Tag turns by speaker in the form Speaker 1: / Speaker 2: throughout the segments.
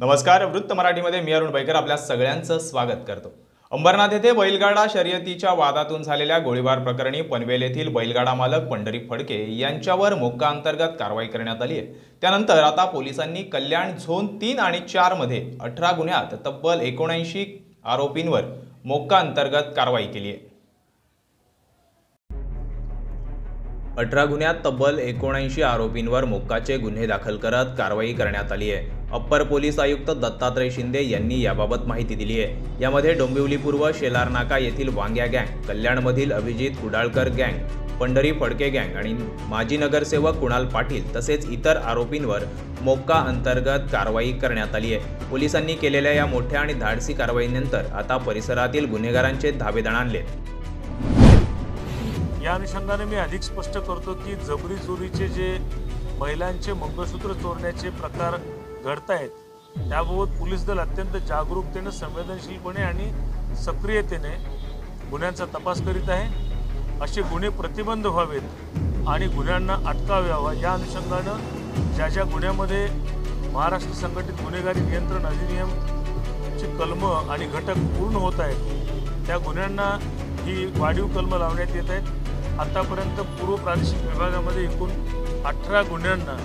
Speaker 1: नमस्कार वृत्त मराठीमध्ये मी अरुण बैकर आपल्या सगळ्यांचं स्वागत करतो. अंबरनाथ येथे बैलगाडा शर्यतीच्या वादातून झालेल्या गोळीबार प्रकरणी पनवेल येथील बैलगाडा मालक पंढरी फडके यांच्यावर मोक्का अंतर्गत कारवाई करण्यात आली आहे. त्यानंतर आता पोलिसांनी कल्याण झोन तीन आणि चारमध्ये अठरा गुन्ह्यात तब्बल एकोणऐंशी आरोपींवर मोक्का अंतर्गत कारवाई केली आहे. अठरा गुन्ह्यात तब्बल एकोणऐंशी आरोपींवर मोक्काचे गुन्हे दाखल करत कारवाई करण्यात आली आहे. अप्पर पोलीस आयुक्त दत्तात्रय शिंदे यांनी याबाबत माहिती दिली आहे. यामध्ये डोंबिवली पूर्व येथील वांग्या गँग कल्याणमधील अभिजित कुडाळकर गँग पंढरी फडके गँग आणि माजी नगरसेवक कुणाल पाटील तसेच इतर आरोपींवर मोक्का अंतर्गत कारवाई करण्यात आली आहे. पोलिसांनी केलेल्या या मोठ्या आणि धाडसी कारवाईनंतर आता परिसरातील गुन्हेगारांचे धाबेदण आणले
Speaker 2: या अनुषंगाने मी अधिक स्पष्ट करतो की जबरी चोरीचे जे महिलांचे मंगळसूत्र चोरण्याचे प्रकार घडत आहेत त्याबाबत पोलीस दल अत्यंत जागरूकतेने संवेदनशीलपणे आणि सक्रियतेने गुन्ह्यांचा तपास करीत आहे. असे गुन्हे प्रतिबंध व्हावेत आणि गुन्ह्यांना अटकाव व्हावा या अनुषंगानं ज्या ज्या गुन्ह्यामध्ये महाराष्ट्र संघटित गुन्हेगारी नियंत्रण अधिनियमची कलमं आणि घटक पूर्ण होत आहेत त्या गुन्ह्यांना ही वाढीव कलमं लावण्यात येत आहेत. आतापर्यंत पूर्व प्रादेशिक विभागामध्ये एकूण अठरा गुन्ह्यांना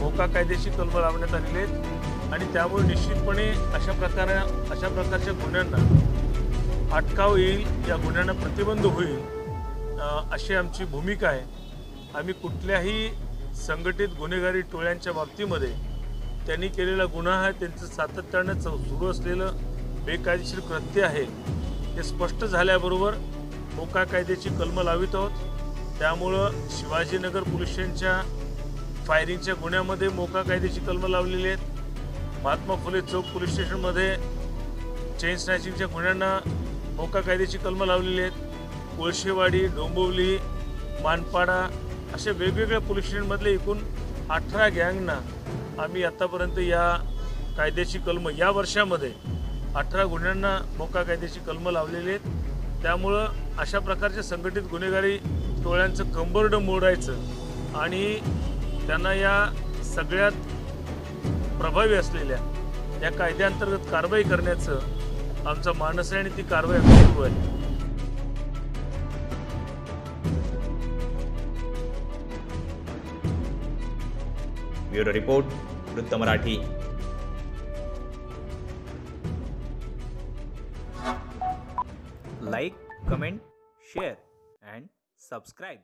Speaker 2: मोका कायदेशीर कलम लावण्यात आलेले आहेत. आणि त्यामुळे निश्चितपणे अशा प्रकारे अशा प्रकारच्या गुन्ह्यांना अटकाव येईल या गुन्ह्यांना प्रतिबंध होईल अशी आमची भूमिका आहे. आम्ही कुठल्याही संघटित गुन्हेगारी टोळ्यांच्या बाबतीमध्ये त्यांनी केलेला गुन्हा हा त्यांचं सातत्यानं सुरू असलेलं बेकायदेशीर कृत्य आहे हे स्पष्ट झाल्याबरोबर मोका कायद्याची कलमं लावित आहोत. त्यामुळं शिवाजीनगर पोलीस स्टेशनच्या फायरिंगच्या गुन्ह्यामध्ये मोका कायद्याची कलमं लावलेली आहेत. महात्मा फुले चौक पोलीस स्टेशनमध्ये चेन स्नॅचिंगच्या गुन्ह्यांना मोका कायद्याची कलमं लावलेली आहेत. कोळशेवाडी डोंबिवली मानपाडा अशा वेगवेगळ्या पोलीस स्टेशनमधले एकूण अठरा गँगना आम्ही आत्तापर्यंत या कायद्याची कलमं या वर्षामध्ये अठरा गुन्ह्यांना मोका कायद्याची कलमं लावलेली आहेत. त्यामुळं अशा प्रकारच्या संघटित गुन्हेगारी टोळ्यांचं कंबरड मोडायचं आणि त्यांना या सगळ्यात प्रभावी असलेल्या या कायद्याअंतर्गत कारवाई करण्याचं आमचं मानस आहे आणि ती कारवाई आमची सुरू आहे.
Speaker 1: ब्युरो रिपोर्ट वृत्त Marathi. like, comment, share and subscribe.